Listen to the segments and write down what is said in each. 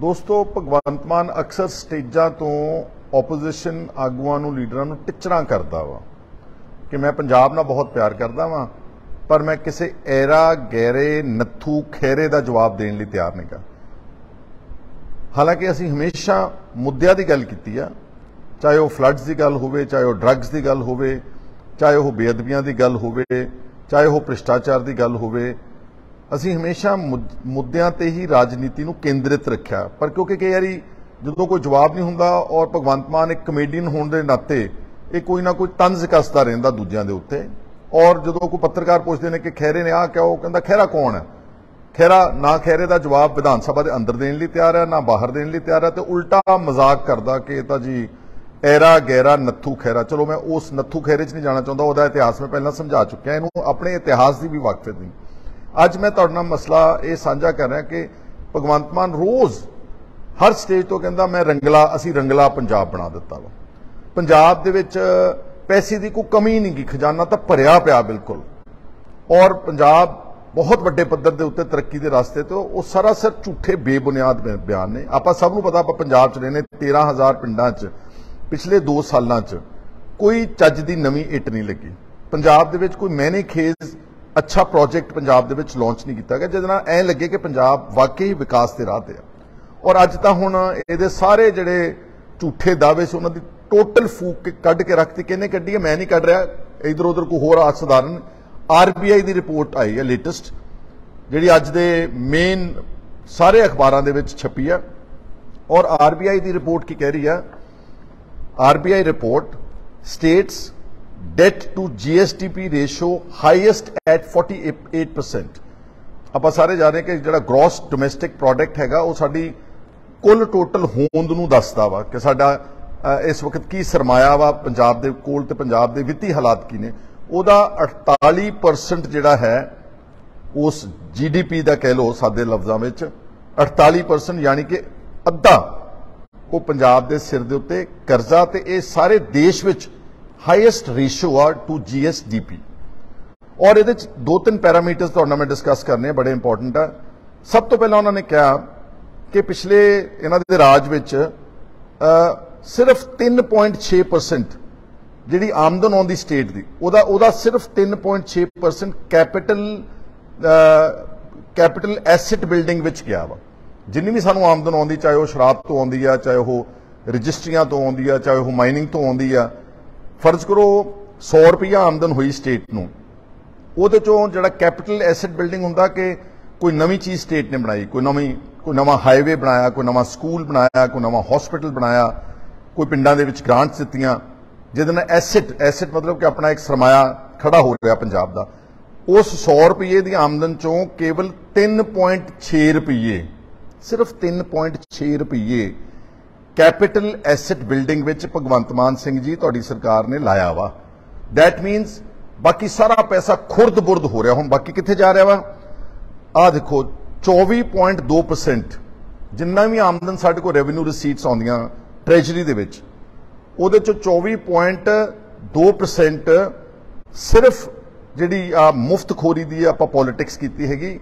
ਦੋਸਤੋ, ਭਗਵੰਤ ਮਾਨ ਅਕਸਰ ਸਟੇਜਾਂ ਤੋਂ ਆਪੋਜੀਸ਼ਨ ਆਗੂਆਂ ਨੂੰ, ਲੀਡਰਾਂ ਨੂੰ ਟਿਚਰਾਂ ਕਰਦਾ ਵਾ ਕਿ ਮੈਂ ਪੰਜਾਬ ਨਾਲ ਬਹੁਤ ਪਿਆਰ ਕਰਦਾ ਵਾਂ, ਪਰ ਮੈਂ ਕਿਸੇ ਐਰਾ ਗੈਰੇ ਨੱਥੂ ਖੇਰੇ ਦਾ ਜਵਾਬ ਦੇਣ ਲਈ ਤਿਆਰ ਨਹੀਂ ਗਾ। ਹਾਲਾਂਕਿ ਅਸੀਂ ਹਮੇਸ਼ਾ ਮੁੱਦਿਆਂ ਦੀ ਗੱਲ ਕੀਤੀ ਆ, ਚਾਹੇ ਉਹ ਫਲੱਡਸ ਦੀ ਗੱਲ ਹੋਵੇ, ਚਾਹੇ ਉਹ ਡਰੱਗਸ ਦੀ ਗੱਲ ਹੋਵੇ, ਚਾਹੇ ਉਹ ਬੇਅਦਬੀਆਂ ਦੀ ਗੱਲ ਹੋਵੇ, ਚਾਹੇ ਉਹ ਭ੍ਰਿਸ਼ਟਾਚਾਰ ਦੀ ਗੱਲ ਹੋਵੇ ਅਸੀਂ ਹਮੇਸ਼ਾ ਮੁੱਦ- ਮੁੱਦਿਆਂ ਤੇ ਹੀ ਰਾਜਨੀਤੀ ਨੂੰ ਕੇਂਦਰਿਤ ਰੱਖਿਆ। ਪਰ ਕਿਉਂਕਿ ਕਈ ਵਾਰੀ ਜਦੋਂ ਕੋਈ ਜਵਾਬ ਨਹੀਂ ਹੁੰਦਾ ਔਰ ਭਗਵੰਤ ਮਾਨ ਇੱਕ ਕਮੇਡੀਅਨ ਹੋਣ ਦੇ ਨਾਤੇ ਇਹ ਕੋਈ ਨਾ ਕੋਈ ਤੰਜ਼ ਕੱਸਦਾ ਰਹਿੰਦਾ ਦੂਜਿਆਂ ਦੇ ਉੱਤੇ। ਔਰ ਜਦੋਂ ਕੋਈ ਪੱਤਰਕਾਰ ਪੁੱਛਦੇ ਨੇ ਕਿ ਖੈਰੇ ਨੇ ਆ ਕਿਹਾ, ਉਹ ਕਹਿੰਦਾ ਖੈਰਾ ਕੌਣ ਹੈ? ਖੈਰਾ ਨਾ ਖੈਰੇ ਦਾ ਜਵਾਬ ਵਿਧਾਨ ਸਭਾ ਦੇ ਅੰਦਰ ਦੇਣ ਲਈ ਤਿਆਰ ਹੈ, ਨਾ ਬਾਹਰ ਦੇਣ ਲਈ ਤਿਆਰ ਹੈ ਤੇ ਉਲਟਾ ਮਜ਼ਾਕ ਕਰਦਾ ਕਿ ਇਹ ਤਾਂ ਜੀ ਐਰਾ ਗੈਰਾ ਨੱਥੂ ਖੈਰਾ ਚਲੋ ਮੈਂ ਉਸ ਨੱਥੂ ਖੈਰੇ 'ਚ ਨਹੀਂ ਜਾਣਾ ਚਾਹੁੰਦਾ, ਉਹਦਾ ਇਤਿਹਾਸ ਮੈਂ ਪਹਿਲਾਂ ਸਮਝਾ ਚੁੱਕਿਆ, ਇਹਨੂੰ ਆਪਣੇ ਇਤਿਹਾਸ ਦੀ ਵੀ ਵਾਕਫੀਅਤ ਨਹੀਂ ਅੱਜ ਮੈਂ ਤੁਹਾਡੇ ਨਾਲ ਮਸਲਾ ਇਹ ਸਾਂਝਾ ਕਰ ਰਿਹਾ ਕਿ ਭਗਵੰਤ ਮਾਨ ਰੋਜ਼ ਹਰ ਸਟੇਜ ਤੋਂ ਕਹਿੰਦਾ, ਮੈਂ ਰੰਗਲਾ, ਅਸੀਂ ਰੰਗਲਾ ਪੰਜਾਬ ਬਣਾ ਦਿੱਤਾ ਵਾ। ਪੰਜਾਬ ਦੇ ਵਿੱਚ ਪੈਸੇ ਦੀ ਕੋਈ ਕਮੀ ਨਹੀਂ ਗੀ, ਖਜ਼ਾਨਾ ਤਾਂ ਭਰਿਆ ਪਿਆ ਬਿਲਕੁਲ। ਔਰ ਪੰਜਾਬ ਬਹੁਤ ਵੱਡੇ ਪੱਧਰ ਦੇ ਉੱਤੇ ਤਰੱਕੀ ਦੇ ਰਸਤੇ ਤੇ ਉਹ ਸਰਾਸਰ ਝੂਠੇ ਬੇਬੁਨਿਆਦ ਬਿਆਨ ਨੇ। ਆਪਾਂ ਸਭ ਨੂੰ ਪਤਾ, ਆਪਾਂ ਪੰਜਾਬ ਚ ਰਹਿੰਦੇ ਨੇ 13000 ਪਿੰਡਾਂ ਚ, ਪਿਛਲੇ 2 ਸਾਲਾਂ ਚ ਕੋਈ ਚੱਜ ਦੀ ਨਵੀਂ ਇੱਟ ਨਹੀਂ ਲੱਗੀ। ਪੰਜਾਬ ਦੇ ਵਿੱਚ ਕੋਈ ਮੈਨੇ ਖੇਜ਼ ਅੱਛਾ ਪ੍ਰੋਜੈਕਟ ਪੰਜਾਬ ਦੇ ਵਿੱਚ ਲਾਂਚ ਨਹੀਂ ਕੀਤਾ ਗਿਆ, ਜਿਹਦੇ ਨਾਲ ਐਂ ਲੱਗੇ ਕਿ ਪੰਜਾਬ ਵਾਕਈ ਵਿਕਾਸ ਦੇ ਰਾਹ ਤੇ ਆ। ਔਰ ਅੱਜ ਤਾਂ ਹੁਣ ਇਹਦੇ ਸਾਰੇ ਜਿਹੜੇ ਝੂਠੇ ਦਾਅਵੇ ਸੀ, ਉਹਨਾਂ ਦੀ ਟੋਟਲ ਫੂਕ ਕੱਢ ਕੇ ਰੱਖਤੀ ਕਿਹਨੇ ਕੱਢੀ ਹੈ ਮੈਂ ਨਹੀਂ ਕੱਢ ਰਿਹਾ। ਇਧਰ ਉਧਰ ਕੋਈ ਹੋਰ ਅਸਧਾਰਨ ਆਰਬੀਆਈ ਦੀ ਰਿਪੋਰਟ ਆਈ ਹੈ ਲੇਟੈਸਟ ਜਿਹੜੀ ਅੱਜ ਦੇ ਮੇਨ ਸਾਰੇ ਅਖਬਾਰਾਂ ਦੇ ਵਿੱਚ ਛਪੀ ਆ। ਔਰ ਆਰਬੀਆਈ ਦੀ ਰਿਪੋਰਟ ਕੀ ਕਹਿ ਰਹੀ ਹੈ RBI report states debt to GSTP ratio highest at 48%. ਆਪਾਂ ਸਾਰੇ ਜਾਣਦੇ ਹਾਂ ਕਿ ਜਿਹੜਾ ਗ੍ਰੋਸ ਡੋਮੈਸਟਿਕ ਪ੍ਰੋਡਕਟ ਹੈਗਾ, ਉਹ ਸਾਡੀ ਕੁੱਲ ਟੋਟਲ ਹੋਂਦ ਨੂੰ ਦੱਸਦਾ ਵਾ ਕਿ ਸਾਡਾ ਇਸ ਵਕਤ ਕੀ ਸਰਮਾਇਆ ਵਾ ਪੰਜਾਬ ਦੇ ਕੋਲ ਤੇ ਪੰਜਾਬ ਦੇ ਵਿੱਤੀ ਹਾਲਾਤ ਕੀ ਨੇ ਉਹਦਾ 48% ਜਿਹੜਾ ਹੈ, ਉਸ ਜੀਡੀਪੀ ਦਾ ਕਹਿ ਲਓ ਸਾਦੇ ਲਫ਼ਜ਼ਾਂ ਵਿੱਚ 48% ਯਾਨੀ ਕਿ ਅੱਧਾ ਉਹ ਪੰਜਾਬ ਦੇ ਸਿਰ ਦੇ ਉੱਤੇ ਕਰਜ਼ਾ ਤੇ ਇਹ ਸਾਰੇ ਦੇਸ਼ ਵਿੱਚ ਹਾਈਐਸਟ ਰੇਸ਼ੋ ਆ ਟੂ ਜੀਐਸਡੀਪੀ ਔਰ ਇਹਦੇ ਚ ਦੋ ਤਿੰਨ ਪੈਰਾਮੀਟਰਸ ਤੁਹਾਡੇ ਨਾਲ ਮੈਂ ਡਿਸਕਸ ਕਰਨੇ ਆ ਬੜੇ ਇੰਪੋਰਟੈਂਟ ਆ ਸਭ ਤੋਂ ਪਹਿਲਾਂ ਉਹਨਾਂ ਨੇ ਕਿਹਾ ਕਿ ਪਿਛਲੇ ਇਹਨਾਂ ਦੇ ਰਾਜ ਵਿੱਚ ਅ, ਸਿਰਫ 3.6% ਜਿਹੜੀ ਆਮਦਨ ਆਉਂਦੀ ਸਟੇਟ ਦੀ ਉਹਦਾ ਉਹਦਾ ਸਿਰਫ 3.6% ਕੈਪੀਟਲ ਕੈਪੀਟਲ ਐਸੈਟ ਬਿਲਡਿੰਗ ਵਿੱਚ ਗਿਆ ਵਾ ਜਿੰਨੀ ਵੀ ਸਾਨੂੰ ਆਮਦਨ ਆਉਂਦੀ ਚਾਹੇ ਉਹ ਸ਼ਰਾਬ ਤੋਂ ਆਉਂਦੀ ਆ ਚਾਹੇ ਉਹ ਰਜਿਸਟਰੀਆਂ ਤੋਂ ਆਉਂਦੀ ਆ ਚਾਹੇ ਉਹ ਮਾਈਨਿੰਗ ਤੋਂ ਆਉਂਦੀ ਆ ਫਰਜ਼ ਕਰੋ 100 ਰੁਪਈਆ ਆਮਦਨ ਹੋਈ ਸਟੇਟ ਨੂੰ। ਉਹਦੇ ਚੋਂ ਜਿਹੜਾ ਕੈਪੀਟਲ ਐਸੈਟ ਬਿਲਡਿੰਗ ਹੁੰਦਾ ਕਿ ਕੋਈ ਨਵੀਂ ਚੀਜ਼ ਸਟੇਟ ਨੇ ਬਣਾਈ, ਕੋਈ ਨਵੀਂ, ਕੋਈ ਨਵਾਂ ਹਾਈਵੇ ਬਣਾਇਆ, ਕੋਈ ਨਵਾਂ ਸਕੂਲ ਬਣਾਇਆ, ਕੋਈ ਨਵਾਂ ਹਸਪੀਟਲ ਬਣਾਇਆ, ਕੋਈ ਪਿੰਡਾਂ ਦੇ ਵਿੱਚ ਗ੍ਰਾਂਟਸ ਦਿੱਤੀਆਂ, ਜਿਹਦੇ ਨਾਲ ਐਸੈਟ ਐਸੈਟ ਮਤਲਬ ਕਿ ਆਪਣਾ ਇੱਕ ਸਰਮਾਇਆ ਖੜਾ ਹੋ ਰਿਹਾ ਪੰਜਾਬ ਦਾ। ਉਸ 100 ਰੁਪਏ ਦੀ ਆਮਦਨ ਚੋਂ ਕੇਵਲ 3.6 ਰੁਪਏ ਸਿਰਫ 3.6 ਰੁਪਏ ਕੈਪੀਟਲ ਐਸੈਟ ਬਿਲਡਿੰਗ ਵਿੱਚ ਭਗਵੰਤ ਮਾਨ ਸਿੰਘ ਜੀ ਤੁਹਾਡੀ ਸਰਕਾਰ ਨੇ ਲਾਇਆ ਵਾ। ਥੈਟ ਮੀਨਸ ਬਾਕੀ ਸਾਰਾ ਪੈਸਾ ਖੁਰਦ-ਬੁਰਦ ਹੋ ਰਿਹਾ। ਹੁਣ ਬਾਕੀ ਕਿੱਥੇ ਜਾ ਰਿਹਾ ਵਾ? ਆ ਦੇਖੋ 24.2% ਜਿੰਨਾ ਵੀ ਆਮਦਨ ਸਾਡੇ ਕੋਲ ਰੈਵਨਿਊ ਰਿਸੀਟਸ ਆਉਂਦੀਆਂ ਟ੍ਰੈਜਰੀ ਦੇ ਵਿੱਚ, ਉਹਦੇ ਚੋਂ 24.2% ਸਿਰਫ ਜਿਹੜੀ ਆ ਮੁਫਤ ਖੋਰੀ ਦੀ ਆਪਾਂ ਪੋਲਿਟਿਕਸ ਕੀਤੀ ਹੈਗੀ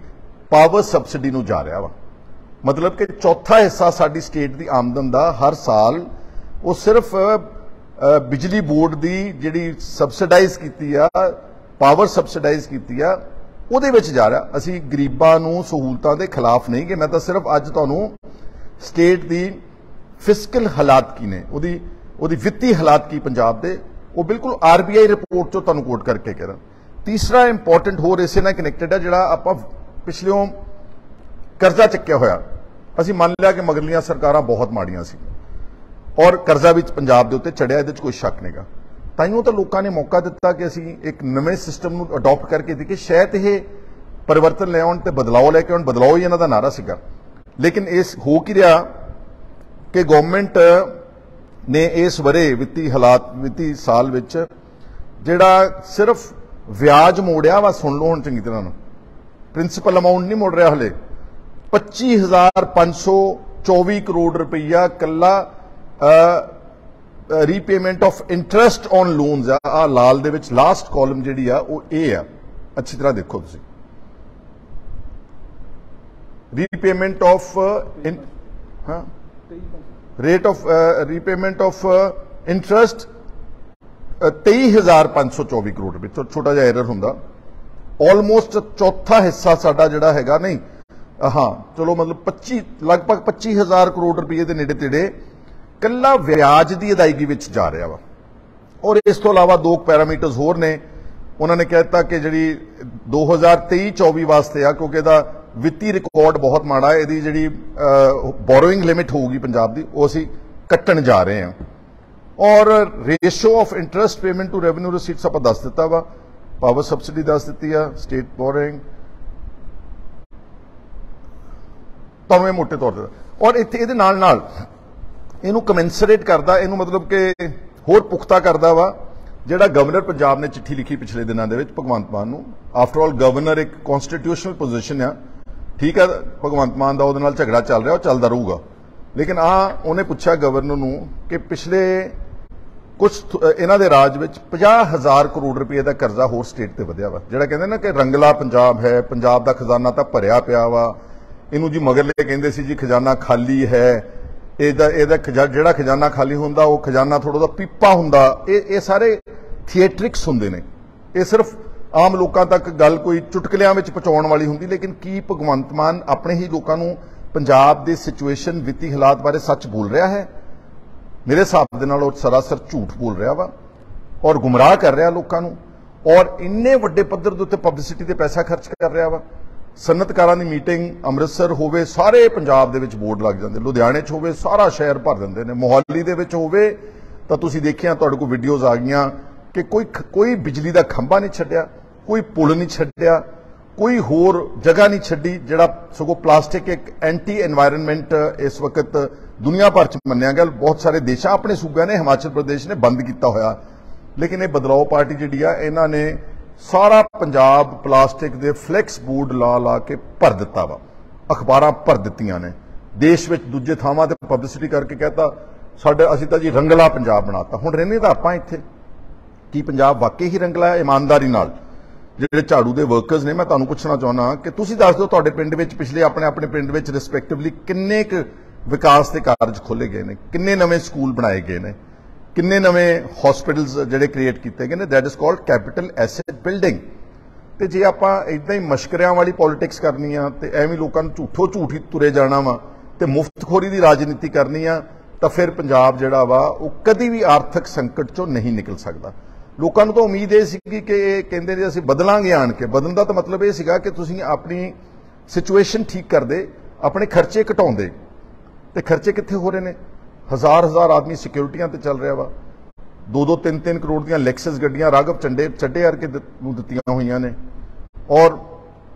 ਪਾਵਰ ਸਬਸਿਡੀ ਨੂੰ ਜਾ ਰਿਹਾ ਵਾ। ਮਤਲਬ ਕਿ ਚੌਥਾ ਹਿੱਸਾ ਸਾਡੀ ਸਟੇਟ ਦੀ ਆਮਦਨ ਦਾ ਹਰ ਸਾਲ, ਉਹ ਸਿਰਫ ਬਿਜਲੀ ਬੋਰਡ ਦੀ ਜਿਹੜੀ ਸਬਸਿਡਾਈਜ਼ ਕੀਤੀ ਆ, ਪਾਵਰ ਸਬਸਿਡਾਈਜ਼ ਕੀਤੀ ਆ, ਉਹਦੇ ਵਿੱਚ ਜਾ ਰਿਹਾ। ਅਸੀਂ ਗਰੀਬਾਂ ਨੂੰ ਸਹੂਲਤਾਂ ਦੇ ਖਿਲਾਫ ਨਹੀਂ ਕਿ ਮੈਂ ਤਾਂ ਸਿਰਫ ਅੱਜ ਤੁਹਾਨੂੰ ਸਟੇਟ ਦੀ ਫਿਸਕਲ ਹਾਲਾਤ ਕੀ ਨੇ, ਉਹਦੀ ਉਹਦੀ ਵਿੱਤੀ ਹਾਲਾਤ ਕੀ ਪੰਜਾਬ ਦੇ, ਉਹ ਬਿਲਕੁਲ ਆਰਬੀਆਈ ਰਿਪੋਰਟ ਚੋਂ ਤੁਹਾਨੂੰ ਕੋਟ ਕਰਕੇ ਕਹਿ ਰਿਹਾ। ਤੀਸਰਾ ਇੰਪੋਰਟੈਂਟ ਹੋਰ ਇਸੇ ਨਾਲ ਕਨੈਕਟਡ ਹੈ ਜਿਹੜਾ ਆਪਾਂ ਪਿਛਲਿਓਂ ਕਰਜ਼ਾ ਚੱਕਿਆ ਹੋਇਆ। ਅਸੀਂ ਮੰਨ ਲਿਆ ਕਿ ਮਗਰਲੀਆਂ ਸਰਕਾਰਾਂ ਬਹੁਤ ਮਾੜੀਆਂ ਸੀ ਔਰ ਕਰਜ਼ਾ ਵਿੱਚ ਪੰਜਾਬ ਦੇ ਉੱਤੇ ਚੜਿਆ, ਇਹਦੇ 'ਚ ਕੋਈ ਸ਼ੱਕ ਨਹੀਂਗਾ। ਤਾਈਓ ਤਾਂ ਲੋਕਾਂ ਨੇ ਮੌਕਾ ਦਿੱਤਾ ਕਿ ਅਸੀਂ ਇੱਕ ਨਵੇਂ ਸਿਸਟਮ ਨੂੰ ਅਡਾਪਟ ਕਰਕੇ ਦੇਖੀਏ ਸ਼ਾਇਦ ਇਹ ਪਰਿਵਰਤਨ ਲੈ ਆਉਣ ਤੇ ਬਦਲਾਅ ਲੈ ਕੇ ਆਉਣ, ਬਦਲਾਅ ਹੀ ਇਹਨਾਂ ਦਾ ਨਾਰਾ ਸੀਗਾ। ਲੇਕਿਨ ਇਸ ਹੋ ਕੀ ਰਿਹਾ ਕਿ ਗਵਰਨਮੈਂਟ ਨੇ ਇਸ ਵਰੇ ਵਿੱਤੀ ਹਾਲਾਤ, ਵਿੱਤੀ ਸਾਲ ਵਿੱਚ ਜਿਹੜਾ ਸਿਰਫ ਵਿਆਜ ਮੋੜਿਆ ਵਾ ਸੁਣ ਲਓ ਹੁਣ ਚੰਗੀ ਤਰ੍ਹਾਂ ਨੂੰ। ਪ੍ਰਿੰਸੀਪਲ ਅਮਾਉਂਟ ਨਹੀਂ ਮੋੜ ਰਿਹਾ ਹਲੇ। 25524 ਕਰੋੜ ਰੁਪਈਆ ਕੱਲਾ repayment of interest on loans ਆ, ਆਹ ਲਾਲ ਦੇ ਵਿੱਚ ਲਾਸਟ ਕਾਲਮ ਜਿਹੜੀ ਆ, ਉਹ ਇਹ ਆ। ਅੱਛੀ ਤਰ੍ਹਾਂ ਦੇਖੋ ਤੁਸੀਂ। ਰੀਪੇਮੈਂਟ ਆਫ ਹਾਂ। Rate of repayment of interest 23524 crore ਰੁਪਏ। ਛੋਟਾ ਜਿਹਾ ਐਰਰ ਹੁੰਦਾ। ਆਲਮੋਸਟ ਚੌਥਾ ਹਿੱਸਾ ਸਾਡਾ ਜਿਹੜਾ ਹੈਗਾ, ਨਹੀਂ ਹਾਂ, ਚਲੋ ਮਤਲਬ 25 ਲਗਭਗ 25000 ਕਰੋੜ ਰੁਪਏ ਦੇ ਨੇੜੇ ਤੇੜੇ ਕੱਲਾ ਵਿਆਜ ਦੀ ਅਦਾਇਗੀ ਵਿੱਚ ਜਾ ਰਿਹਾ ਵਾ। ਔਰ ਇਸ ਤੋਂ ਇਲਾਵਾ ਦੋ ਪੈਰਾਮੀਟਰਸ ਹੋਰ ਨੇ। ਉਹਨਾਂ ਨੇ ਕਹਿਤਾ ਕਿ ਜਿਹੜੀ 2023-24 ਵਾਸਤੇ ਆ, ਕਿਉਂਕਿ ਇਹਦਾ ਵਿੱਤੀ ਰਿਕਾਰਡ ਬਹੁਤ ਮਾੜਾ ਹੈ, ਇਹਦੀ ਜਿਹੜੀ ਬੋਰੋਇੰਗ ਲਿਮਿਟ ਹੋਊਗੀ ਪੰਜਾਬ ਦੀ, ਉਹ ਅਸੀਂ ਕੱਟਣ ਜਾ ਰਹੇ ਹਾਂ। ਔਰ ratio of interest payment to revenue receipts ਆਪਾਂ ਦੱਸ ਦਿੱਤਾ ਵਾ। ਪਾਵਰ ਸਬਸਿਡੀ ਦੱਸ ਦਿੱਤੀ ਆ ਸਟੇਟ ਬੋਰਿੰਗ ਤੁਹਾਨੂੰ ਇਹ ਮੋٹے ਤੌਰ ਤੇ। ਔਰ ਇੱਥੇ ਇਹਦੇ ਨਾਲ ਨਾਲ ਇਹਨੂੰ ਕਮੈਂਸਰੇਟ ਕਰਦਾ, ਇਹਨੂੰ ਮਤਲਬ ਕਿ ਹੋਰ ਪੁਖਤਾ ਕਰਦਾ ਵਾ, ਜਿਹੜਾ ਗਵਰਨਰ ਪੰਜਾਬ ਨੇ ਚਿੱਠੀ ਲਿਖੀ ਪਿਛਲੇ ਦਿਨਾਂ ਦੇ ਵਿੱਚ, ਭਗਵੰਤ ਮਾਨ ਨੂੰ। ਆਫਟਰ ਆਲ ਗਵਰਨਰ ਇੱਕ ਕਨਸਟੀਟਿਊਸ਼ਨਲ ਪੋਜੀਸ਼ਨ ਆ। ਠੀਕ ਆ, ਭਗਵੰਤ ਮਾਨ ਦਾ ਉਹਦੇ ਨਾਲ ਝਗੜਾ ਚੱਲ ਰਿਹਾ, ਉਹ ਚੱਲਦਾ ਰਹੂਗਾ। ਲੇਕਿਨ ਆ ਉਹਨੇ ਪੁੱਛਿਆ ਗਵਰਨਰ ਨੂੰ ਕਿ ਪਿਛਲੇ ਕੁਝ ਇਹਨਾਂ ਦੇ ਰਾਜ ਵਿੱਚ 50000 ਕਰੋੜ ਰੁਪਏ ਦਾ ਕਰਜ਼ਾ ਹੋਰ ਸਟੇਟ ਤੇ ਵਧਿਆ ਵਾ। ਜਿਹੜਾ ਕਹਿੰਦੇ ਨਾ ਕਿ ਰੰਗਲਾ ਪੰਜਾਬ ਹੈ, ਪੰਜਾਬ ਦਾ ਖਜ਼ਾਨਾ ਤਾਂ ਭਰਿਆ ਪਿਆ ਵਾ। ਇਹਨੂੰ ਜੀ ਮਗਰਲੇ ਕਹਿੰਦੇ ਸੀ ਜੀ, ਖਜ਼ਾਨਾ ਖਾਲੀ ਹੈ। ਇਹਦਾ ਇਹਦਾ ਖਜ਼ਾ- ਜਿਹੜਾ ਖਜ਼ਾਨਾ ਖਾਲੀ ਹੁੰਦਾ, ਉਹ ਖਜ਼ਾਨਾ ਥੋੜਾ ਦਾ ਪੀਪਾ ਹੁੰਦਾ। ਇਹ ਇਹ ਸਾਰੇ ਥੀਏਟ੍ਰਿਕਸ ਹੁੰਦੇ ਨੇ। ਇਹ ਸਿਰਫ ਆਮ ਲੋਕਾਂ ਤੱਕ ਗੱਲ ਕੋਈ ਚੁਟਕਲਿਆਂ ਵਿੱਚ ਪਹੁੰਚਾਉਣ ਵਾਲੀ ਹੁੰਦੀ, ਲੇਕਿਨ ਕੀ ਭਗਵੰਤ ਮਾਨ ਆਪਣੇ ਹੀ ਲੋਕਾਂ ਨੂੰ ਪੰਜਾਬ ਦੀ ਸਿਚੁਏਸ਼ਨ ਵਿੱਤੀ ਹਾਲਾਤ ਬਾਰੇ ਸੱਚ ਬੋਲ ਰਿਹਾ ਹੈ? ਮੇਰੇ ਹਿਸਾਬ ਦੇ ਨਾਲ ਉਹ ਸਰਾਸਰ ਝੂਠ ਬੋਲ ਰਿਹਾ ਵਾ, ਔਰ ਗੁੰਮਰਾਹ ਕਰ ਰਿਹਾ ਲੋਕਾਂ ਨੂੰ, ਔਰ ਇੰਨੇ ਵੱਡੇ ਪੱਧਰ ਦੇ ਉੱਤੇ ਪਬਲਿਸਿਟੀ ਤੇ ਪੈਸਾ ਖਰਚ ਕਰ ਰਿਹਾ ਵਾ। ਸਨਤਕਾਰਾਂ ਦੀ ਮੀਟਿੰਗ ਅੰਮ੍ਰਿਤਸਰ ਹੋਵੇ, ਸਾਰੇ ਪੰਜਾਬ ਦੇ ਵਿੱਚ ਬੋਰਡ ਲੱਗ ਜਾਂਦੇ, ਲੁਧਿਆਣੇ 'ਚ ਹੋਵੇ, ਸਾਰਾ ਸ਼ਹਿਰ ਭਰ ਜਾਂਦੇ ਨੇ। ਮੋਹਾਲੀ ਦੇ ਵਿੱਚ ਹੋਵੇ, ਤਾਂ ਤੁਸੀਂ ਦੇਖਿਆ ਤੁਹਾਡੇ ਕੋਲ ਵੀਡੀਓਜ਼ ਆ ਗਈਆਂ ਕਿ ਕੋਈ ਕੋਈ ਬਿਜਲੀ ਦਾ ਖੰਭਾ ਨਹੀਂ ਛੱਡਿਆ, ਕੋਈ ਪੁਲ ਨਹੀਂ ਛੱਡਿਆ, ਕੋਈ ਹੋਰ ਜਗ੍ਹਾ ਨਹੀਂ ਛੱਡੀ, ਜਿਹੜਾ ਸਗੋਂ ਪਲਾਸਟਿਕ ਇੱਕ ਐਂਟੀ এনवायरमेंट ਇਸ ਵਕਤ ਦੁਨੀਆ ਭਰ 'ਚ ਮੰਨਿਆ ਗਿਆ। ਬਹੁਤ ਸਾਰੇ ਦੇਸ਼ਾਂ ਆਪਣੇ ਸੂਬਿਆਂ ਨੇ, ਹਿਮਾਚਲ ਪ੍ਰਦੇਸ਼ ਨੇ ਬੰਦ ਕੀਤਾ ਹੋਇਆ। ਲੇਕਿਨ ਇਹ ਬਦਲਾਓ ਪਾਰਟੀ ਜਿਹੜੀ ਆ, ਇਹਨਾਂ ਨੇ ਸਾਰਾ ਪੰਜਾਬ ਪਲਾਸਟਿਕ ਦੇ ਫਲੈਕਸ ਬੋਰਡ ਲਾ ਲਾ ਕੇ ਭਰ ਦਿੱਤਾ ਵਾ। ਅਖਬਾਰਾਂ ਭਰ ਦਿੱਤੀਆਂ ਨੇ। ਦੇਸ਼ ਵਿੱਚ ਦੂਜੇ ਥਾਵਾਂ ਤੇ ਪਬਲਿਸਿਟੀ ਕਰਕੇ ਕਹਤਾ, ਸਾਡਾ, ਅਸੀਂ ਤਾਂ ਜੀ ਰੰਗਲਾ ਪੰਜਾਬ ਬਣਾਤਾ। ਹੁਣ ਰਹਿੰਦੇ ਤਾਂ ਆਪਾਂ ਇੱਥੇ। ਕੀ ਪੰਜਾਬ ਵਾਕਈ ਹੀ ਰੰਗਲਾ ਹੈ? ਇਮਾਨਦਾਰੀ ਨਾਲ। ਜਿਹੜੇ ਝਾੜੂ ਦੇ ਵਰਕਰਸ ਨੇ, ਮੈਂ ਤੁਹਾਨੂੰ ਪੁੱਛਣਾ ਚਾਹੁੰਦਾ ਕਿ ਤੁਸੀਂ ਦੱਸ ਦਿਓ ਤੁਹਾਡੇ ਪਿੰਡ ਵਿੱਚ ਪਿਛਲੇ ਆਪਣੇ ਆਪਣੇ ਪਿੰਡ ਵਿੱਚ ਰਿਸਪੈਕਟਿਵਲੀ ਕਿੰਨੇ ਕੁ ਵਿਕਾਸ ਦੇ ਕਾਰਜ ਖੋਲੇ ਗਏ ਨੇ? ਕਿੰਨੇ ਨਵੇਂ ਸਕੂਲ ਬਣਾਏ ਗਏ ਨੇ? ਕਿੰਨੇ ਨਵੇਂ ਹਸਪੀਟਲਸ ਜਿਹੜੇ ਕ੍ਰੀਏਟ ਕੀਤੇ ਗਏ ਨੇ that is called capital asset building ਤੇ ਜੇ ਆਪਾਂ ਇਦਾਂ ਹੀ ਮਸ਼ਕਰਿਆਂ ਵਾਲੀ ਪੋਲਿਟਿਕਸ ਕਰਨੀ ਆ, ਤੇ ਐਵੇਂ ਲੋਕਾਂ ਨੂੰ ਝੂਠੋ ਝੂਠੀ ਤੁਰੇ ਜਾਣਾ ਵਾ, ਤੇ ਮੁਫਤਖੋਰੀ ਦੀ ਰਾਜਨੀਤੀ ਕਰਨੀ ਆ, ਤਾਂ ਫਿਰ ਪੰਜਾਬ ਜਿਹੜਾ ਵਾ, ਉਹ ਕਦੀ ਵੀ ਆਰਥਿਕ ਸੰਕਟ ਚੋਂ ਨਹੀਂ ਨਿਕਲ ਸਕਦਾ। ਲੋਕਾਂ ਨੂੰ ਤਾਂ ਉਮੀਦ ਇਹ ਸੀਗੀ ਕਿ ਇਹ ਕਹਿੰਦੇ ਨੇ ਅਸੀਂ ਬਦਲਾਂਗੇ ਆਣ ਕੇ। ਬਦਲਣ ਦਾ ਤਾਂ ਮਤਲਬ ਇਹ ਸੀਗਾ ਕਿ ਤੁਸੀਂ ਆਪਣੀ ਸਿਚੁਏਸ਼ਨ ਠੀਕ ਕਰਦੇ, ਆਪਣੇ ਖਰਚੇ ਘਟਾਉਂਦੇ। ਤੇ ਖਰਚੇ ਕਿੱਥੇ ਹੋ ਰਹੇ ਨੇ? ਹਜ਼ਾਰ ਹਜ਼ਾਰ ਆਦਮੀ ਸਿਕਿਉਰਿਟੀਆਂ ਤੇ ਚੱਲ ਰਿਹਾ ਵਾ। 2-2 3-3 ਕਰੋੜ ਦੀਆਂ ਲੈਕਸਸ ਗੱਡੀਆਂ ਰਾਘਵ ਚੰਡੇ ਚੱਡੇ ਕਰਕੇ ਦਿੱਤ- ਨੂੰ ਦਿੱਤੀਆਂ ਹੋਈਆਂ ਨੇ। ਔਰ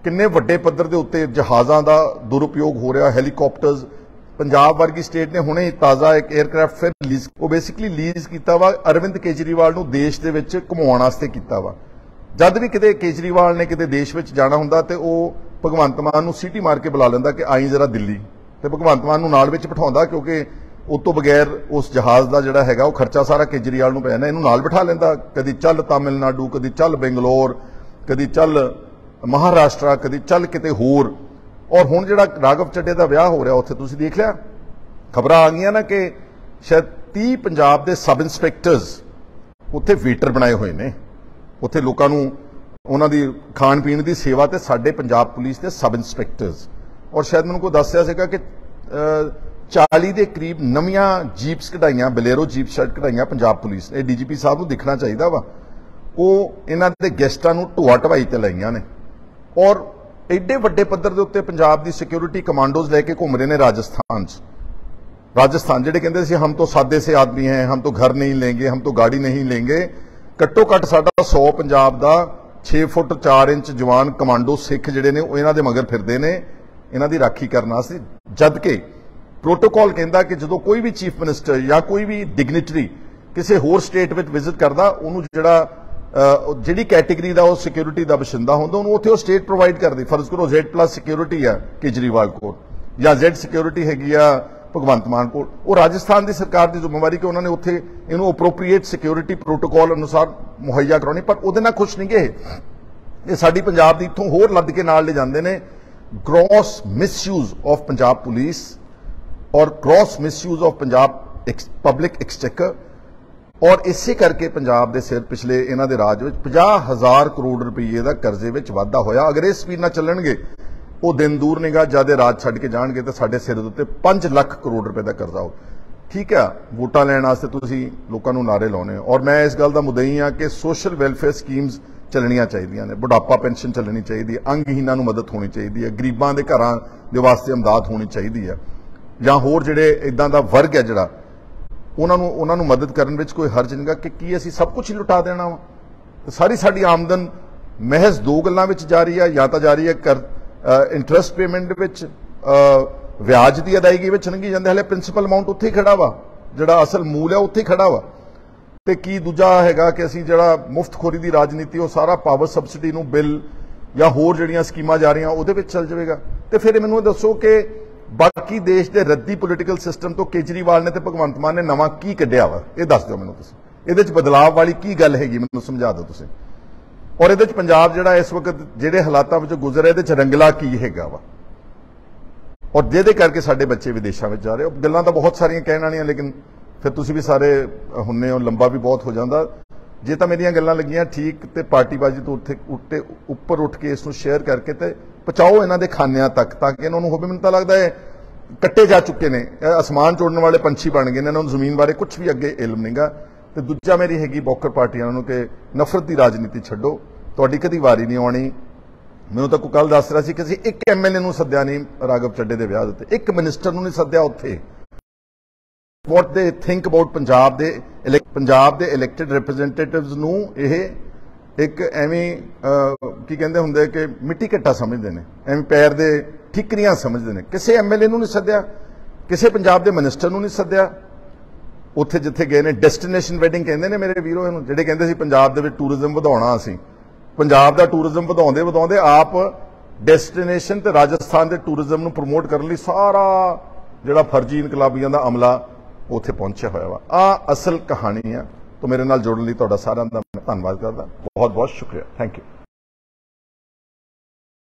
ਕਿੰਨੇ ਵੱਡੇ ਪੱਧਰ ਦੇ ਉੱਤੇ ਜਹਾਜ਼ਾਂ ਦਾ ਦੁਰਉਪਯੋਗ ਹੋ ਰਿਹਾ, ਹੈਲੀਕਾਪਟਰਸ। ਪੰਜਾਬ ਵਰਗੀ ਸਟੇਟ ਨੇ ਹੁਣੇ ਤਾਜ਼ਾ ਇੱਕ 에ਅਰਕ੍ਰਾਫਟ ਫਿਰ ਲੀਜ਼ ਉਹ ਬੇਸਿਕਲੀ ਲੀਜ਼ ਕੀਤਾ ਵਾ, ਅਰਵਿੰਦ ਕੇਜਰੀਵਾਲ ਨੂੰ ਦੇਸ਼ ਦੇ ਵਿੱਚ ਘੁਮਾਉਣ ਵਾਸਤੇ ਕੀਤਾ ਵਾ। ਜਦ ਵੀ ਕਿਤੇ ਕੇਜਰੀਵਾਲ ਨੇ ਕਿਤੇ ਦੇਸ਼ ਵਿੱਚ ਜਾਣਾ ਹੁੰਦਾ ਤੇ ਉਹ ਭਗਵੰਤ ਮਾਨ ਨੂੰ ਸਿਟੀ ਮਾਰ ਕੇ ਬੁਲਾ ਲੈਂਦਾ ਕਿ ਆਈ ਜਰਾ ਦਿੱਲੀ। ਤੇ ਭਗਵੰਤ ਮਾਨ ਨੂੰ ਨਾਲ ਵਿੱਚ ਬਿਠਾਉਂਦਾ ਕਿਉਂਕਿ ਉਸ ਤੋਂ ਬਗੈਰ ਉਸ ਜਹਾਜ਼ ਦਾ ਜਿਹੜਾ ਹੈਗਾ, ਉਹ ਖਰਚਾ ਸਾਰਾ ਕੇਜਰੀਵਾਲ ਨੂੰ ਪੈ ਜਾਂਦਾ। ਇਹਨੂੰ ਨਾਲ ਬਿਠਾ ਲੈਂਦਾ। ਕਦੀ ਚੱਲ ਤਾਮਿਲਨਾਡੂ, ਕਦੀ ਚੱਲ ਬੰਗਲੌਰ, ਕਦੀ ਚੱਲ ਮਹਾਰਾਸ਼ਟਰ, ਕਦੀ ਚੱਲ ਕਿਤੇ ਹੋਰ। ਔਰ ਹੁਣ ਜਿਹੜਾ ਰਾਘਵ ਚੱਡੇ ਦਾ ਵਿਆਹ ਹੋ ਰਿਹਾ, ਉੱਥੇ ਤੁਸੀਂ ਦੇਖ ਲਿਆ? ਖਬਰਾਂ ਆ ਗਈਆਂ ਨਾ ਕਿ ਸ਼ਾਇਦ 30 ਪੰਜਾਬ ਦੇ ਸਬ ਇੰਸਪੈਕਟਰਸ ਉੱਥੇ ਵੇਟਰ ਬਣਾਏ ਹੋਏ ਨੇ। ਉੱਥੇ ਲੋਕਾਂ ਨੂੰ ਉਹਨਾਂ ਦੀ ਖਾਣ ਪੀਣ ਦੀ ਸੇਵਾ ਤੇ ਸਾਡੇ ਪੰਜਾਬ ਪੁਲਿਸ ਦੇ ਸਬ ਇੰਸਪੈਕਟਰਸ। ਔਰ ਸ਼ਾਇਦ ਮੈਨੂੰ ਕੋਈ ਦੱਸਿਆ ਸੀਗਾ ਕਿ 40 ਦੇ ਕਰੀਬ ਨਵੀਆਂ ਜੀਪਸ ਕਢਾਈਆਂ, ਬਲੇਰੋ ਜੀਪ ਸ਼ਰਟ ਕਢਾਈਆਂ ਪੰਜਾਬ ਪੁਲਿਸ ਨੇ। ਡੀਜੀਪੀ ਸਾਹਿਬ ਨੂੰ ਦੇਖਣਾ ਚਾਹੀਦਾ ਵਾ। ਉਹ ਇਹਨਾਂ ਦੇ ਗੈਸਟਾਂ ਨੂੰ ਢੋਆ ਢਵਾਈ ਤੇ ਲਾਈਆਂ ਨੇ। ਔਰ ਐਡੇ ਵੱਡੇ ਪੱਧਰ ਦੇ ਉੱਤੇ ਪੰਜਾਬ ਦੀ ਸਿਕਿਉਰਿਟੀ ਕਮਾਂਡੋਜ਼ ਲੈ ਕੇ ਘੁੰਮ ਰਹੇ ਨੇ ਰਾਜਸਥਾਨ 'ਚ। ਰਾਜਸਥਾਨ ਜਿਹੜੇ ਕਹਿੰਦੇ ਸੀ, ਹਮ ਤੋਂ ਸਾਦੇ ਸੇ ਆਦਮੀ ਹੈ, ਹਮ ਤੋਂ ਘਰ ਨਹੀਂ ਲੈਂਗੇ ਹਮ ਤੋਂ ਗਾੜੀ ਨਹੀਂ ਲੈਂਗੇ ਘੱਟੋ ਘੱਟ ਸਾਡਾ 100 ਪੰਜਾਬ ਦਾ 6 ਫੁੱਟ 4 ਇੰਚ ਜਵਾਨ ਕਮਾਂਡੋ ਸਿੱਖ ਜਿਹੜੇ ਨੇ, ਉਹ ਇਹਨਾਂ ਦੇ ਮਗਰ ਫਿਰਦੇ ਨੇ। ਇਹਨਾਂ ਦੀ ਰਾਖੀ ਕਰਨ ਵਾਸਤੇ। ਜਦ ਕਿ ਪ੍ਰੋਟੋਕਾਲ ਕਹਿੰਦਾ ਕਿ ਜਦੋਂ ਕੋਈ ਵੀ ਚੀਫ ਮਿਨਿਸਟਰ ਜਾਂ ਕੋਈ ਵੀ ਡਿਗਨਿਟਰੀ ਕਿਸੇ ਹੋਰ ਸਟੇਟ ਵਿੱਚ ਵਿਜ਼ਿਟ ਕਰਦਾ, ਉਹਨੂੰ ਜਿਹੜਾ ਜਿਹੜੀ ਕੈਟੇਗਰੀ ਦਾ ਉਹ ਸਿਕਿਉਰਿਟੀ ਦਾ ਬਸ਼ਿੰਦਾ ਹੁੰਦਾ, ਉਹਨੂੰ ਉੱਥੇ ਉਹ ਸਟੇਟ ਪ੍ਰੋਵਾਈਡ ਕਰਦੀ। ਫਰਜ਼ ਕਰੋ Z+ ਸਿਕਿਉਰਿਟੀ ਆ ਕੇਜਰੀਵਾਲ ਕੋਲ, ਜਾਂ Z ਸਿਕਿਉਰਿਟੀ ਹੈਗੀ ਆ ਭਗਵੰਤ ਮਾਨ ਕੋਲ। ਉਹ ਰਾਜਸਥਾਨ ਦੀ ਸਰਕਾਰ ਦੀ ਜ਼ਿੰਮੇਵਾਰੀ ਕਿ ਉਹਨਾਂ ਨੇ ਉੱਥੇ ਇਹਨੂੰ ਅਪਰੋਪਰੀਏਟ ਸਿਕਿਉਰਿਟੀ ਪ੍ਰੋਟੋਕਾਲ ਅਨੁਸਾਰ ਮੁਹੱਈਆ ਕਰਾਉਣੀ, ਪਰ ਉਹਦੇ ਨਾਲ ਖੁਸ਼ ਨਹੀਂ ਗਏ। ਇਹ ਸਾਡੀ ਪੰਜਾਬ ਦੀ ਇੱਥੋਂ ਹੋਰ ਲੱਦ ਕੇ ਨਾਲ ਲੈ ਜਾਂਦੇ ਨੇ। Gross misuse of Punjab police ਔਰ gross misuse of Punjab public exchequer ਔਰ ਇਸੇ ਕਰਕੇ ਪੰਜਾਬ ਦੇ ਸਿਰ ਪਿਛਲੇ ਇਹਨਾਂ ਦੇ ਰਾਜ ਵਿੱਚ 50000 ਕਰੋੜ ਰੁਪਏ ਦਾ ਕਰਜ਼ੇ ਵਿੱਚ ਵਾਧਾ ਹੋਇਆ। ਅਗਰ ਇਹ ਸਪੀਡ ਨਾਲ ਚੱਲਣਗੇ, ਉਹ ਦਿਨ ਦੂਰ ਨਹੀਂਗਾ ਜਦ ਇਹ ਰਾਜ ਛੱਡ ਕੇ ਜਾਣਗੇ ਤਾਂ ਸਾਡੇ ਸਿਰ ਦੇ ਉੱਤੇ 5 ਲੱਖ ਕਰੋੜ ਰੁਪਏ ਦਾ ਕਰਜ਼ਾ ਹੋ ਠੀਕ ਆ, ਵੋਟਾਂ ਲੈਣ ਵਾਸਤੇ ਤੁਸੀਂ ਲੋਕਾਂ ਨੂੰ ਨਾਰੇ ਲਾਉਣੇ ਹੋ। ਔਰ ਮੈਂ ਇਸ ਗੱਲ ਦਾ ਮੁਦਈ ਆ ਕਿ ਸੋਸ਼ਲ ਵੈਲਫੇਅਰ ਸਕੀਮਸ ਚੱਲਣੀਆਂ ਚਾਹੀਦੀਆਂ ਨੇ। ਬੁਢਾਪਾ ਪੈਨਸ਼ਨ ਚੱਲਣੀ ਚਾਹੀਦੀ ਹੈ ਅੰਗਹੀਨਾਂ ਨੂੰ ਮਦਦ ਹੋਣੀ ਚਾਹੀਦੀ ਹੈ, ਗਰੀਬਾਂ ਦੇ ਘਰਾਂ ਦੇ ਵਾਸਤੇ ਮਦਦ ਹੋਣੀ ਚਾਹੀਦੀ ਹੈ। ਜਾਂ ਹੋਰ ਜਿਹੜੇ ਇਦਾਂ ਦਾ ਵਰਗ ਹੈ ਜਿਹੜਾ, ਉਹਨਾਂ ਨੂੰ ਉਹਨਾਂ ਨੂੰ ਮਦਦ ਕਰਨ ਵਿੱਚ ਕੋਈ ਹਰਜ ਨਹੀਂਗਾ ਕਿ ਕੀ ਅਸੀਂ ਸਭ ਕੁਝ ਹੀ ਲੁਟਾ ਦੇਣਾ ਵਾ। ਤੇ ਸਾਰੀ ਸਾਡੀ ਆਮਦਨ ਮਹਿਜ਼ ਦੋ ਗੱਲਾਂ ਵਿੱਚ ਜਾ ਰਹੀ ਹੈ, ਜਾਂ ਤਾਂ ਜਾ ਰਹੀ ਹੈ ਕਰ ਇੰਟਰਸਟ ਪੇਮੈਂਟ ਵਿੱਚ ਵਿਆਜ ਦੀ ਅਦਾਇਗੀ ਵਿੱਚ ਲੰਘੀ ਜਾਂਦੇ ਹਲੇ ਪ੍ਰਿੰਸੀਪਲ ਅਮਾਉਂਟ ਉੱਥੇ ਹੀ ਖੜਾ ਵਾ, ਜਿਹੜਾ ਅਸਲ ਮੂਲ ਹੈ ਉੱਥੇ ਹੀ ਖੜਾ ਵਾ। ਤੇ ਕੀ ਦੂਜਾ ਹੈਗਾ ਕਿ ਅਸੀਂ ਜਿਹੜਾ ਮੁਫਤਖੋਰੀ ਦੀ ਰਾਜਨੀਤੀ, ਉਹ ਸਾਰਾ ਪਾਵਰ ਸਬਸਿਡੀ ਨੂੰ ਬਿੱਲ ਜਾਂ ਹੋਰ ਜਿਹੜੀਆਂ ਸਕੀਮਾਂ ਜਾ ਰਹੀਆਂ, ਉਹਦੇ ਵਿੱਚ ਚੱਲ ਜਾਵੇਗਾ। ਤੇ ਫਿਰ ਮੈਨੂੰ ਇਹ ਦੱਸੋ ਕਿ ਬਾਕੀ ਦੇਸ਼ ਦੇ ਰੱਦੀ ਪੋਲੀਟੀਕਲ ਸਿਸਟਮ ਤੋਂ ਕੇਜਰੀਵਾਲ ਨੇ ਤੇ ਭਗਵੰਤ ਮਾਨ ਨੇ ਨਵਾਂ ਕੀ ਕੱਢਿਆ ਵਾ? ਇਹ ਦੱਸ ਦਿਓ ਮੈਨੂੰ ਤੁਸੀਂ। ਇਹਦੇ ਵਿੱਚ ਬਦਲਾਅ ਵਾਲੀ ਕੀ ਗੱਲ ਹੈਗੀ? ਮੈਨੂੰ ਸਮਝਾ ਦਿਓ ਤੁਸੀਂ। ਔਰ ਇਹਦੇ ਵਿੱਚ ਪੰਜਾਬ ਜਿਹੜਾ ਇਸ ਵਕਤ ਜਿਹੜੇ ਹਾਲਾਤਾਂ ਵਿੱਚੋਂ ਗੁਜ਼ਰ ਰਿਹਾ, ਇਹਦੇ ਵਿੱਚ ਰੰਗਲਾ ਕੀ ਹੈਗਾ ਵਾ? ਔਰ ਜਿਹਦੇ ਕਰਕੇ ਸਾਡੇ ਬੱਚੇ ਵਿਦੇਸ਼ਾਂ ਵਿੱਚ ਜਾ ਰਹੇ ਉਹ ਗੱਲਾਂ ਤਾਂ ਬਹੁਤ ਸਾਰੀਆਂ ਕਹਿਣ ਵਾਲੀਆਂ, ਲੇਕਿਨ ਫਿਰ ਤੁਸੀਂ ਵੀ ਸਾਰੇ ਹੁੰਨੇ ਹੋ, ਲੰਬਾ ਵੀ ਬਹੁਤ ਹੋ ਜਾਂਦਾ। ਜੇ ਤਾਂ ਮੇਰੀਆਂ ਗੱਲਾਂ ਲੱਗੀਆਂ ਠੀਕ ਤੇ ਪਾਰਟੀਬਾਜ਼ੀ ਤੋਂ ਉੱਥੇ, ਉੱਤੇ ਉੱਪਰ ਉੱਠ ਕੇ ਇਸ ਨੂੰ ਸ਼ੇਅਰ ਕਰਕੇ ਤੇ ਪਹੁੰਚਾਓ ਇਹਨਾਂ ਦੇ ਖਾਨਿਆਂ ਤੱਕ ਤਾਂ ਕਿ ਇਹਨਾਂ ਨੂੰ ਹੋਵੇ, ਮੈਨੂੰ ਤਾਂ ਲੱਗਦਾ ਹੈ ਕੱਟੇ ਜਾ ਚੁੱਕੇ ਨੇ। ਇਹ ਅਸਮਾਨ ਚੋੜਨ ਵਾਲੇ ਪੰਛੀ ਬਣ ਗਏ ਨੇ, ਇਹਨਾਂ ਨੂੰ ਜ਼ਮੀਨ ਬਾਰੇ ਕੁਝ ਵੀ ਅੱਗੇ ਇਲਮ ਨਹੀਂਗਾ ਤੇ ਦੂਜਾ ਮੇਰੀ ਹੈਗੀ ਬੌਕਰ ਪਾਰਟੀਆਂ ਨੂੰ ਕਿ ਨਫ਼ਰਤ ਦੀ ਰਾਜਨੀਤੀ ਛੱਡੋ। ਤੁਹਾਡੀ ਕਦੀ ਵਾਰੀ ਨਹੀਂ ਆਉਣੀ। ਮੈਨੂੰ ਤਾਂ ਕੋਈ ਕੱਲ ਦੱਸ ਰਿਹਾ ਸੀ ਕਿ ਅਸੀਂ ਇੱਕ ਐਮਐਲਏ ਨੂੰ ਸੱਦਿਆ ਨਹੀਂ, ਰਾਘਵ ਚੱਡੇ ਦੇ ਵਿਆਹ ਦੇ ਇੱਕ ਮਿਨਿਸਟਰ ਨੂੰ ਨਹੀਂ ਸੱਦਿਆ ਉੱਥੇ। ਵਾਟ ਦੇ ਥਿੰਕ ਅਬਾਊਟ ਪੰਜਾਬ ਦੇ ਪੰਜਾਬ ਦੇ ਇਲੈਕਟਿਡ ਰਿਪਰੈਜ਼ੈਂਟੇਟਿਵਸ ਨੂੰ ਇਹ ਇੱਕ ਐਵੇਂ ਕੀ ਕਹਿੰਦੇ ਹੁੰਦੇ ਕਿ ਮਿੱਟੀ ਘੱਟਾ ਸਮਝਦੇ ਨੇ, ਐਵੇਂ ਪੈਰ ਦੇ ਠਿਕਰੀਆਂ ਸਮਝਦੇ ਨੇ। ਕਿਸੇ ਐਮਐਲਏ ਨੂੰ ਨਹੀਂ ਸੱਦਿਆ, ਕਿਸੇ ਪੰਜਾਬ ਦੇ ਮਿਨਿਸਟਰ ਨੂੰ ਨਹੀਂ ਸੱਦਿਆ। ਉੱਥੇ ਜਿੱਥੇ ਗਏ ਨੇ, ਡੈਸਟੀਨੇਸ਼ਨ ਵੈਡਿੰਗ ਕਹਿੰਦੇ ਨੇ ਮੇਰੇ ਵੀਰੋ ਇਹਨੂੰ, ਜਿਹੜੇ ਕਹਿੰਦੇ ਸੀ ਪੰਜਾਬ ਦੇ ਵਿੱਚ ਟੂਰਿਜ਼ਮ ਵਧਾਉਣਾ ਅਸੀਂ ਪੰਜਾਬ ਦਾ ਟੂਰਿਜ਼ਮ ਵਧਾਉਂਦੇ ਵਧਾਉਂਦੇ ਆਪ ਡੈਸਟੀਨੇਸ਼ਨ ਤੇ ਰਾਜਸਥਾਨ ਦੇ ਟੂਰਿਜ਼ਮ ਨੂੰ ਪ੍ਰਮੋਟ ਕਰਨ ਲਈ ਸਾਰਾ ਜਿਹੜਾ ਫਰਜ਼ੀ ਇਨਕਲਾਬੀਆਂ ਦਾ ਅਮਲਾ ਉੱਥੇ ਪਹੁੰਚਿਆ ਹੋਇਆ ਵਾ। ਆ ਅਸਲ ਕਹਾਣੀ ਆ। ਤੋਂ ਮੇਰੇ ਨਾਲ ਜੁੜਨ ਲਈ ਤੁਹਾਡਾ ਸਾਰਿਆਂ ਦਾ ਮੈਂ ਧੰਨਵਾਦ ਕਰਦਾ। ਬਹੁਤ ਬਹੁਤ ਸ਼ੁਕਰੀਆ। Thank you